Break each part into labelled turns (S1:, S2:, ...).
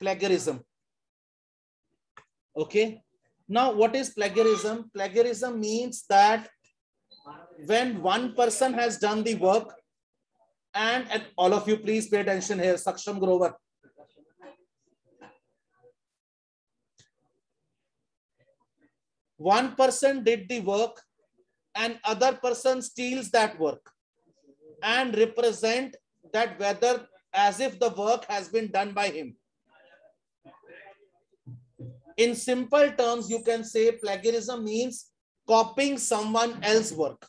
S1: plagiarism. Okay. Now, what is plagiarism? Plagiarism means that when one person has done the work, and, and all of you please pay attention here, Saksham Grover. One person did the work and other person steals that work and represent that whether as if the work has been done by him. In simple terms, you can say plagiarism means copying someone else's work.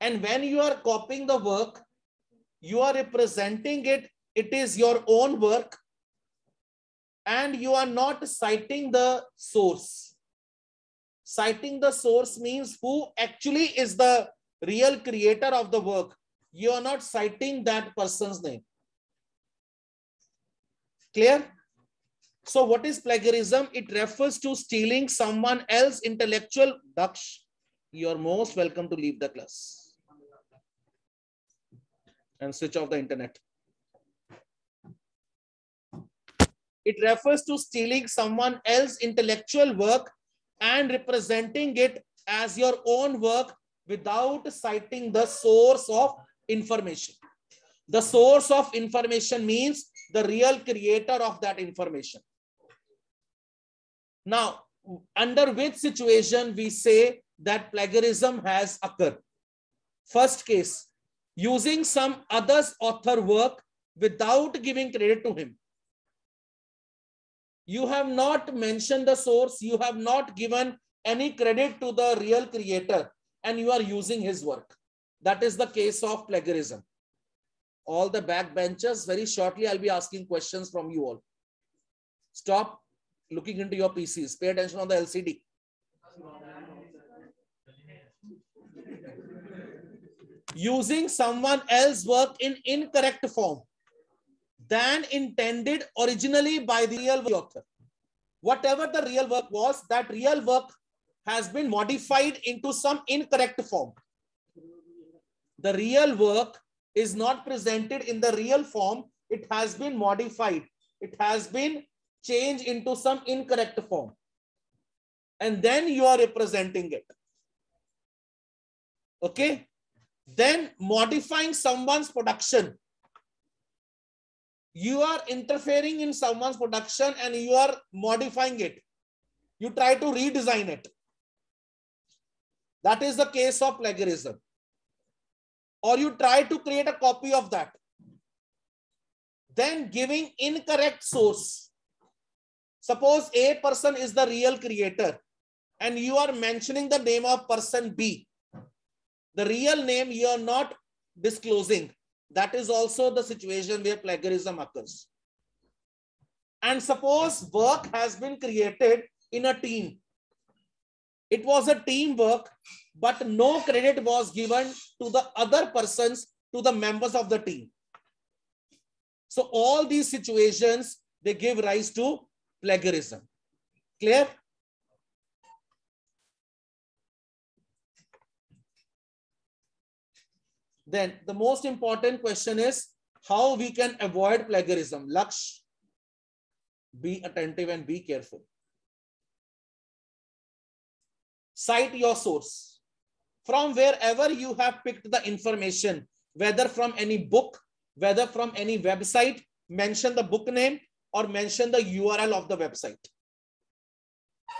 S1: And when you are copying the work, you are representing it, it is your own work, and you are not citing the source. Citing the source means who actually is the real creator of the work. You are not citing that person's name. Clear? So what is plagiarism? It refers to stealing someone else intellectual. Daksh, you're most welcome to leave the class and switch off the internet. It refers to stealing someone else's intellectual work and representing it as your own work without citing the source of information. The source of information means the real creator of that information. Now, under which situation we say that plagiarism has occurred? First case, using some other's author work without giving credit to him. You have not mentioned the source, you have not given any credit to the real creator, and you are using his work. That is the case of plagiarism. All the backbenchers, very shortly, I'll be asking questions from you all. Stop looking into your PCs. Pay attention on the LCD. using someone else's work in incorrect form than intended originally by the real author. Whatever the real work was, that real work has been modified into some incorrect form. The real work is not presented in the real form. It has been modified. It has been changed into some incorrect form. And then you are representing it. Okay? Then modifying someone's production. You are interfering in someone's production and you are modifying it. You try to redesign it. That is the case of plagiarism. Or you try to create a copy of that. Then giving incorrect source suppose a person is the real creator and you are mentioning the name of person b the real name you are not disclosing. That is also the situation where plagiarism occurs. And suppose work has been created in a team. It was a teamwork, but no credit was given to the other persons, to the members of the team. So all these situations, they give rise to plagiarism. Clear? Then the most important question is how we can avoid plagiarism. Laksh, be attentive and be careful. Cite your source. From wherever you have picked the information, whether from any book, whether from any website, mention the book name or mention the URL of the website.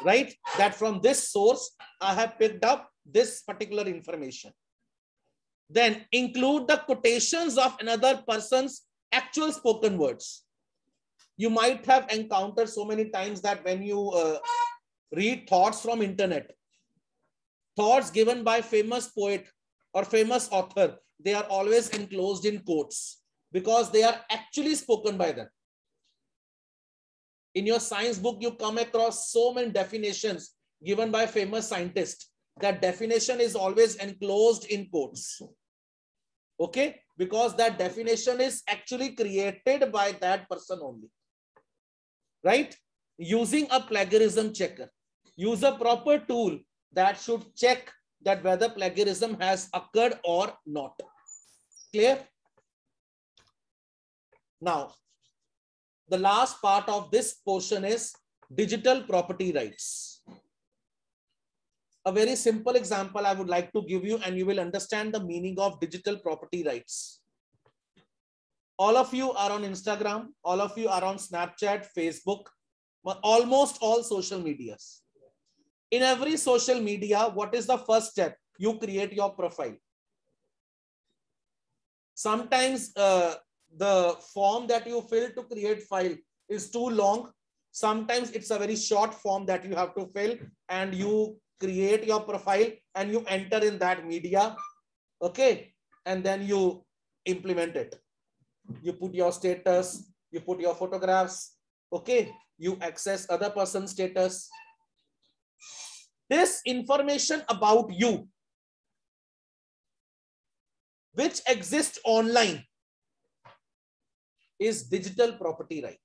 S1: Right? That from this source, I have picked up this particular information. Then include the quotations of another person's actual spoken words. You might have encountered so many times that when you uh, read thoughts from internet, thoughts given by famous poet or famous author, they are always enclosed in quotes because they are actually spoken by them. In your science book, you come across so many definitions given by famous scientists that definition is always enclosed in quotes. Okay, because that definition is actually created by that person only. Right? Using a plagiarism checker. Use a proper tool that should check that whether plagiarism has occurred or not. Clear? Now, the last part of this portion is digital property rights. A very simple example I would like to give you and you will understand the meaning of digital property rights. All of you are on Instagram, all of you are on Snapchat, Facebook, almost all social medias. In every social media, what is the first step? You create your profile. Sometimes uh, the form that you fill to create file is too long. Sometimes it's a very short form that you have to fill and you create your profile and you enter in that media. Okay. And then you implement it. You put your status, you put your photographs. Okay. You access other person's status. This information about you, which exists online, is digital property right.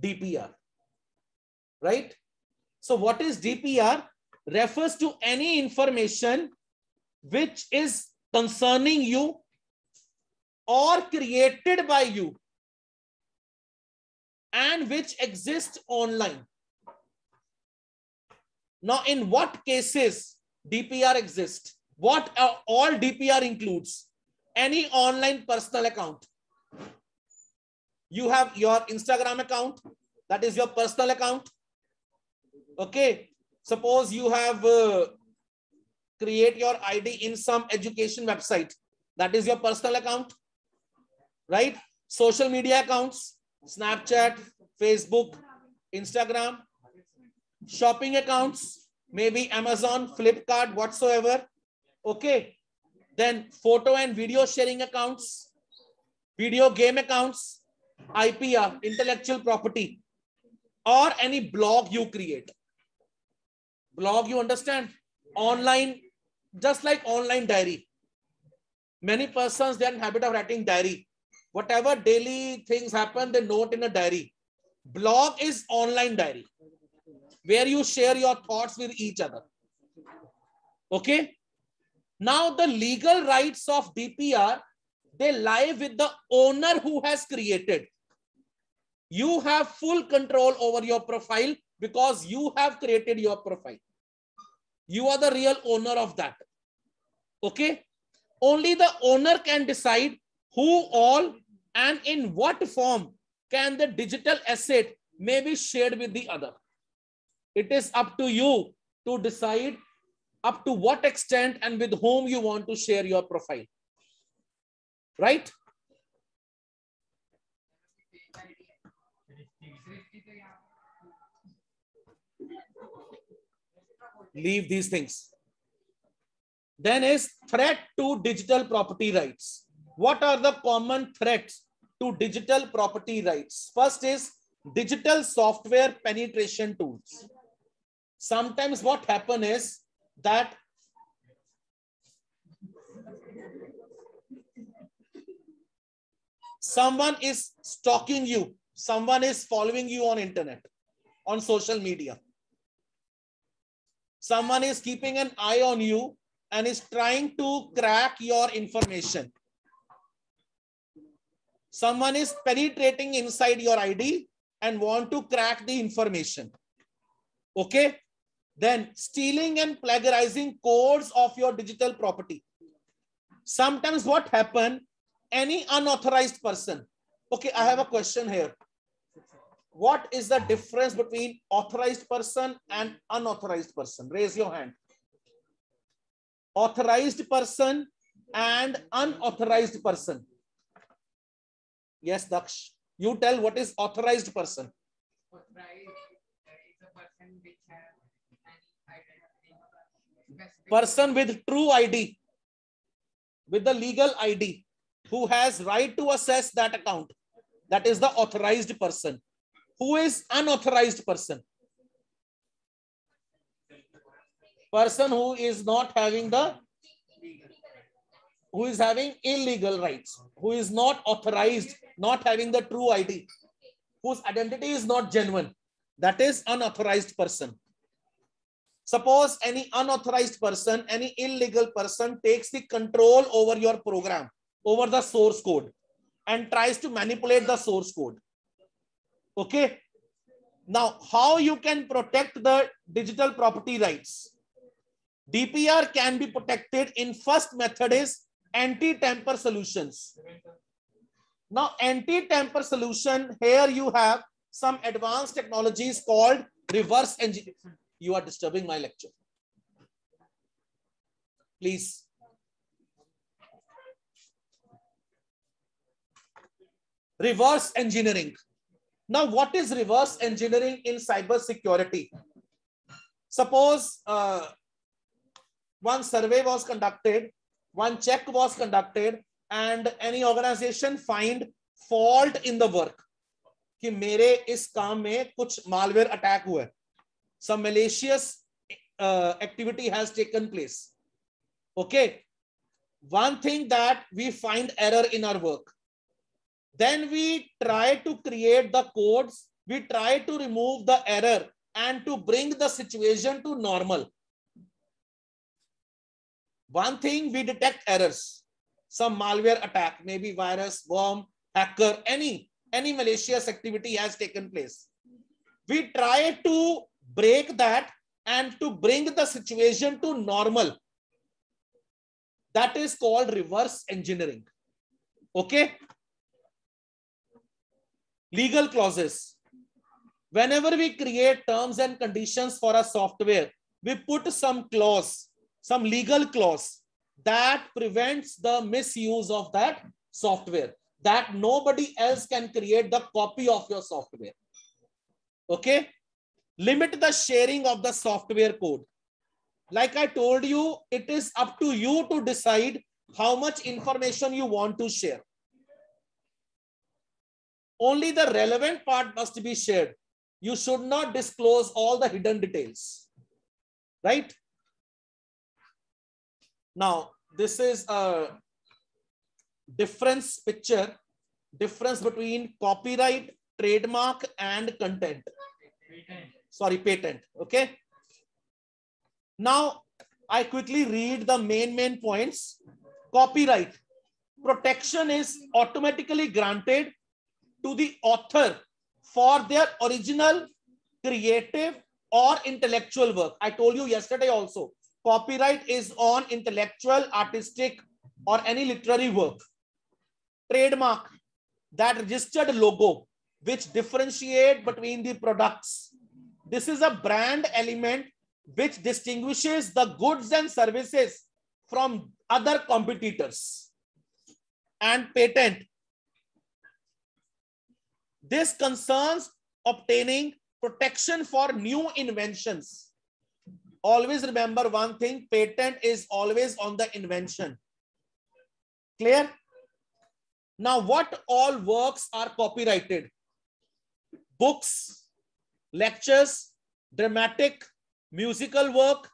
S1: DPR, right? So what is DPR? Refers to any information which is concerning you or created by you and which exists online. Now, in what cases DPR exists? What all DPR includes? Any online personal account. You have your Instagram account, that is your personal account. Okay. Suppose you have uh, create your ID in some education website. That is your personal account, right? Social media accounts, Snapchat, Facebook, Instagram, shopping accounts, maybe Amazon, Flipkart, whatsoever. Okay. Then photo and video sharing accounts, video game accounts, IPR, uh, intellectual property, or any blog you create. Blog, you understand? Online, just like online diary. Many persons, they're in habit of writing diary. Whatever daily things happen, they note in a diary. Blog is online diary, where you share your thoughts with each other. Okay? Now the legal rights of DPR, they lie with the owner who has created. You have full control over your profile because you have created your profile. You are the real owner of that. Okay. Only the owner can decide who all and in what form can the digital asset may be shared with the other. It is up to you to decide up to what extent and with whom you want to share your profile. Right? Leave these things. Then is threat to digital property rights. What are the common threats to digital property rights? First is digital software penetration tools. Sometimes what happen is that someone is stalking you someone is following you on internet on social media. Someone is keeping an eye on you and is trying to crack your information. Someone is penetrating inside your id and want to crack the information. Okay then stealing and plagiarizing codes of your digital property. Sometimes what happen, any unauthorized person. Okay, I have a question here. What is the difference between authorized person and unauthorized person? Raise your hand. Authorized person and unauthorized person. Yes, Daksh. You tell what is authorized person. Authorized person with true ID, with the legal ID, who has right to access that account. That is the authorized person. Who is unauthorized person? Person who is not having the, who is having illegal rights, who is not authorized, not having the true ID, whose identity is not genuine. That is unauthorized person. Suppose any unauthorized person, any illegal person takes the control over your program, over the source code and tries to manipulate the source code. Okay. Now, how you can protect the digital property rights? DPR can be protected in first method is anti-tamper solutions. Now, anti-tamper solution, here you have some advanced technologies called reverse engineering. You are disturbing my lecture. Please. Reverse engineering. Now, what is reverse engineering in cyber security? Suppose uh, one survey was conducted, one check was conducted, and any organization find fault in the work. कि मेरे इस काम में कुछ malware attack हुआ है some malicious uh, activity has taken place. Okay? One thing that we find error in our work. Then we try to create the codes. We try to remove the error and to bring the situation to normal. One thing we detect errors. Some malware attack maybe virus worm hacker any any malicious activity has taken place. We try to break that and to bring the situation to normal. That is called reverse engineering. Okay. Legal clauses. Whenever we create terms and conditions for a software, we put some clause, some legal clause that prevents the misuse of that software that nobody else can create the copy of your software. Okay. Limit the sharing of the software code. Like I told you, it is up to you to decide how much information you want to share. Only the relevant part must be shared. You should not disclose all the hidden details. Right? Now, this is a difference picture, difference between copyright, trademark, and content. Sorry, patent. Okay. Now, I quickly read the main, main points. Copyright. Protection is automatically granted to the author for their original, creative, or intellectual work. I told you yesterday also. Copyright is on intellectual, artistic, or any literary work trademark, that registered logo, which differentiate between the products. This is a brand element which distinguishes the goods and services from other competitors. And patent. This concerns obtaining protection for new inventions. Always remember one thing, patent is always on the invention. Clear? Now, what all works are copyrighted? Books, lectures, dramatic, musical work,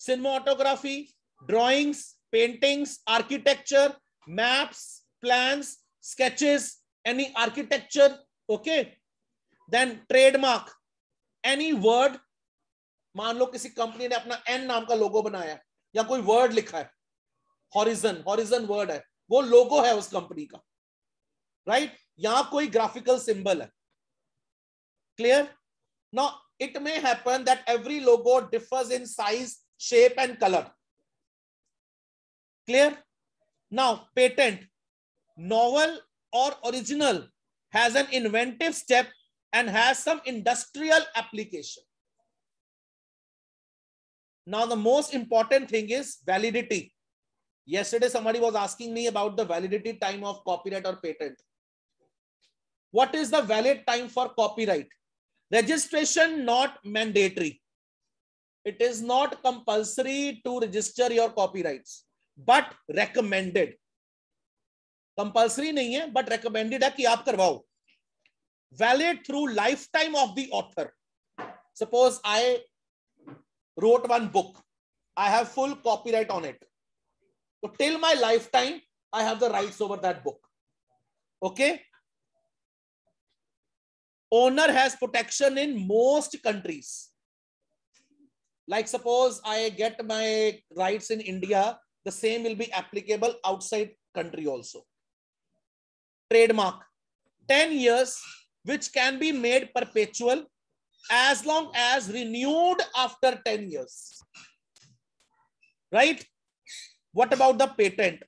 S1: cinematography, drawings, paintings, architecture, maps, plans, sketches, any architecture, okay? Then trademark, any word, मान लो किसी company ने अपना N नाम का लोगो बनाया या कोई word लिखा है हॉरिजन हॉरिजन वर्ड है वो लोगो है उस कंपनी का राइट right? यहाँ कोई ग्राफिकल सिंबल है clear now it may happen that every logo differs in size shape and color. Clear? Now patent. Novel or original has an inventive step and has some industrial application. Now the most important thing is validity. Yesterday somebody was asking me about the validity time of copyright or patent. What is the valid time for copyright? Registration not mandatory. It is not compulsory to register your copyrights, but recommended. Compulsory नहीं है, but recommended है कि आप करवाओ. Valid through lifetime of the author. Suppose I wrote one book. I have full copyright on it. So till my lifetime, I have the rights over that book. Okay Owner has protection in most countries. Like suppose I get my rights in India, the same will be applicable outside country also. Trademark 10 years, which can be made perpetual as long as renewed after 10 years. Right? What about the patent?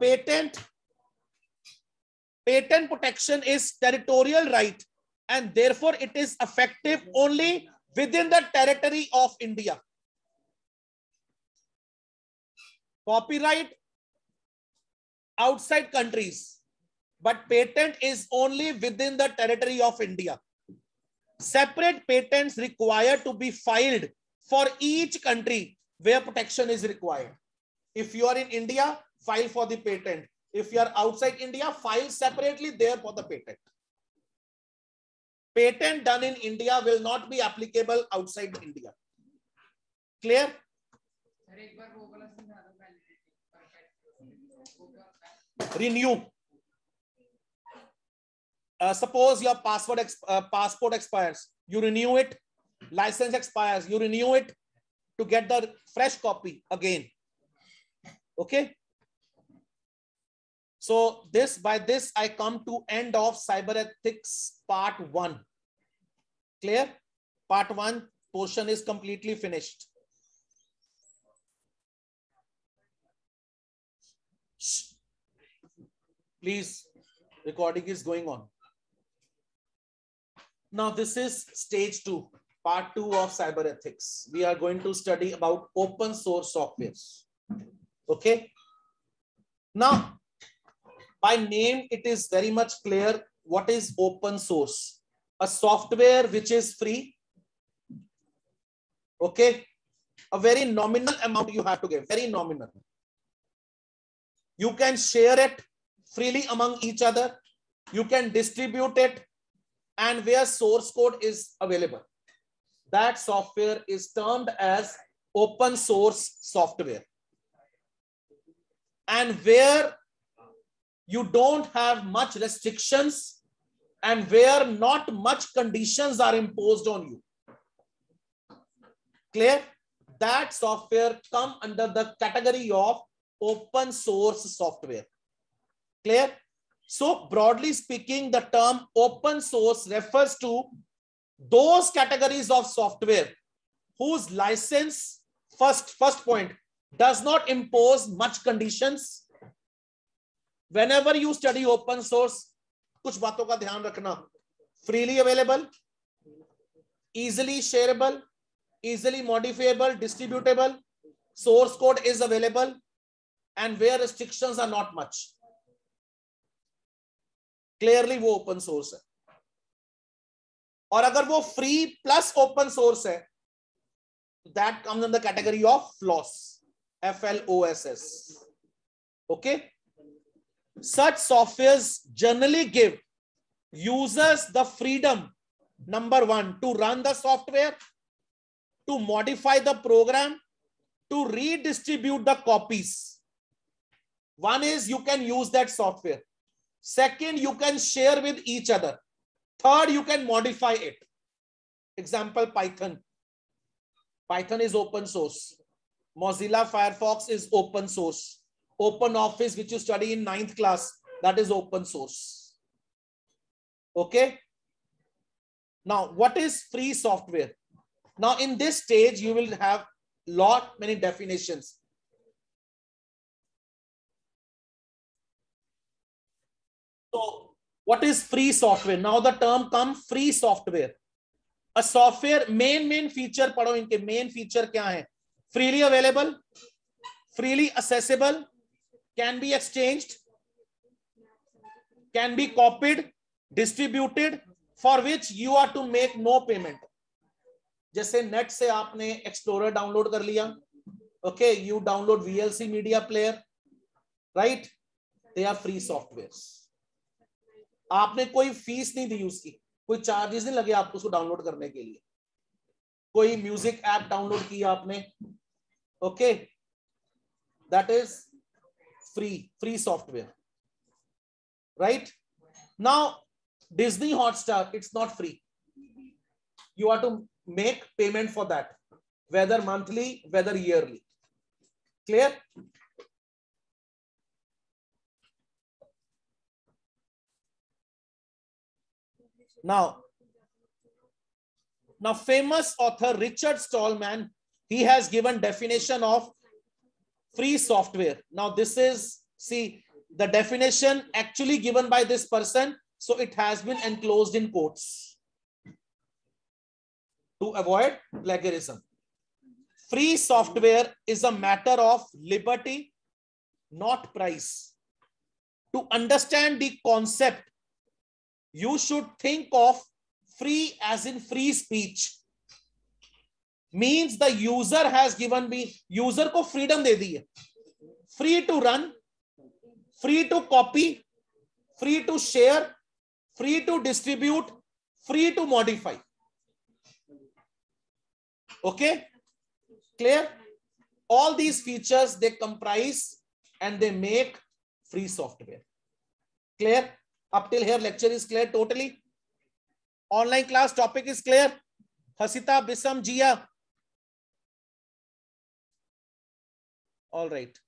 S1: Patent patent protection is territorial right and therefore it is effective only within the territory of India. Copyright outside countries, but patent is only within the territory of India. Separate patents required to be filed for each country where protection is required. If you are in India, file for the patent. If you are outside India, file separately there for the patent. Patent done in India will not be applicable outside India. Clear? Renew. Uh, suppose your password exp uh, passport expires, you renew it. License expires, you renew it to get the fresh copy again. Okay. So this by this I come to end of cyber ethics part one. Clear? Part one portion is completely finished. Please, recording is going on. Now this is stage two, part two of cyber ethics. We are going to study about open source softwares. Okay. Now by name, it is very much clear what is open source. A software which is free. Okay. A very nominal amount you have to give, very nominal. You can share it freely among each other. You can distribute it and where source code is available. That software is termed as open source software. And where you don't have much restrictions and where not much conditions are imposed on you. Clear? That software come under the category of open source software. Clear? So broadly speaking, the term open source refers to those categories of software whose license, first, first point, does not impose much conditions whenever you study open source कुछ बातों का ध्यान रखना। Freely available easily shareable easily modifiable distributable source code is available and where restriction are not much clearly वो open source है। और अगर वो फ्री प्लस ओपन सोर्स है that comes in the category of loss F L O S S okay? Such softwares generally give users the freedom, number one, to run the software, to modify the program, to redistribute the copies. One is you can use that software. Second, you can share with each other. Third, you can modify it. Example, Python. Python is open source. Mozilla Firefox is open source open office which you study in ninth class that is open source. Okay? Now what is free software? Now in this stage you will have lot many definitions. So what is free software? Now the term come free software. A software main main feature padho inke main feature kya hai? Freely available? Freely accessible? Can be exchanged, can be copied, distributed, for which you are to make no payment. जैसे net से आपने explorer download कर लिया। Okay you download VLC media player right they are free software आपने कोई fees नहीं दी उसकी। कोई चार्जेस नहीं लगे आपको उसको डाउनलोड करने के लिए। कोई म्यूज़िक ऐप डाउनलोड किया आपने। Okay that is free, free software. Right? Now, Disney Hotstar, it's not free. You are to make payment for that, whether monthly, whether yearly. Clear? Now, now famous author Richard Stallman, he has given definition of free software. Now this is, see, the definition actually given by this person. So it has been enclosed in quotes to avoid plagiarism. Free software is a matter of liberty, not price. To understand the concept, you should think of free as in free speech. Means the user has given me, user ko freedom de di Free to run, free to copy, free to share, free to distribute, free to modify. Okay, clear? All these features they comprise and they make free software. Clear? Up till here, lecture is clear totally. Online class topic is clear. Hasita, Bisam, Jia. All right.